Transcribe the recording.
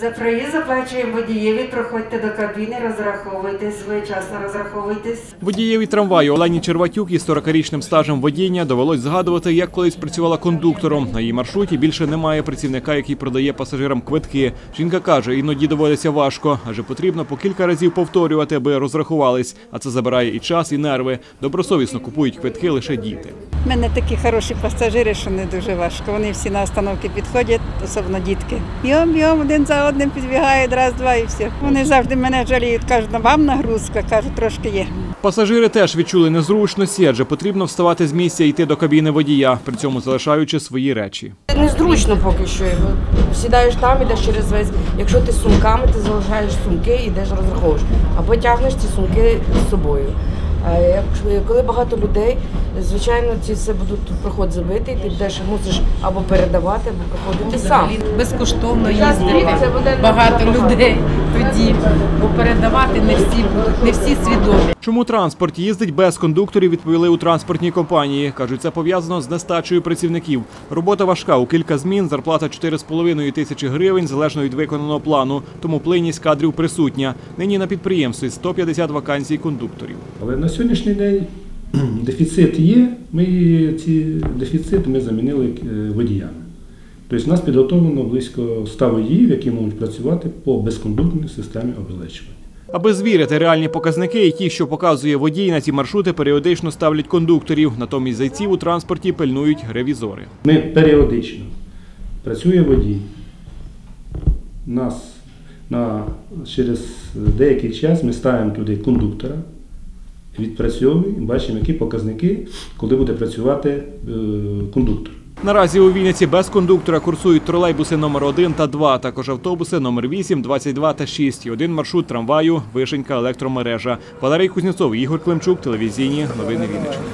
За проїзд заплачуємо водієві, проходьте до кабіни, розраховуйтесь, своєчасно розраховуйтесь. Водієві трамваю Олені Черватюк із 40-річним стажем водіння довелось згадувати, як колись працювала кондуктором. На її маршруті більше немає працівника, який продає пасажирам квитки. Жінка каже, іноді доводиться важко, адже потрібно по кілька разів повторювати, аби розрахувались. А це забирає і час, і нерви. Добросовісно купують квитки лише діти. У мене такі хороші пасажири, що не дуже важко. Вони всі на остановки підходять, особливо дітки. Б'єм, б'єм, один за одним підбігають, раз, два і все. Вони завжди мене жаліють, кажуть, «Ну, вам нагрузка, кажуть, трошки є. Пасажири теж відчули незручності, адже потрібно вставати з місця і йти до кабіни водія, при цьому залишаючи свої речі. Незручно поки що. Сідаєш там, ідеш через весь. Якщо ти з сумками, ти залишаєш сумки, ідеш розраховуєш, або тягнеш ці сумки з собою. Коли багато людей, звичайно, ці все будуть проход забитий, ти йдеш, мусиш або передавати, або проходити сам. безкоштовно їздити. Багато набагато. Людей тоді, бо передавати не всі будуть, не всі свідомі. Чому транспорт їздить без кондукторів, відповіли у транспортній компанії. Кажуть, це пов'язано з нестачею працівників. Робота важка у кілька змін, зарплата 4,5 тисячі гривень залежно від виконаного плану. Тому плинність кадрів присутня. Нині на підприємстві 150 вакансій кондукторів. Але на сьогоднішній день дефіцит є. Ми ці дефіцити ми замінили е, водіями. Тобто в нас підготовлено близько 100 водіїв, які можуть працювати по безкондуктній системі обезпечування. Аби звірити реальні показники, і ті, що показує водій на ці маршрути, періодично ставлять кондукторів. Натомість зайців у транспорті пильнують ревізори. Ми періодично працює водій. Нас на, через деякий час ми ставимо туди кондуктора, відпрацьовуємо і бачимо, які показники, коли буде працювати е, кондуктор. Наразі у Вінниці без кондуктора курсують тролейбуси номер 1 та 2, також автобуси номер 8, 22 та 6 і один маршрут трамваю Вишенька електромережа. Валерій Кузнєцов, Ігор Климчук, телевізійні новини Вінниччини.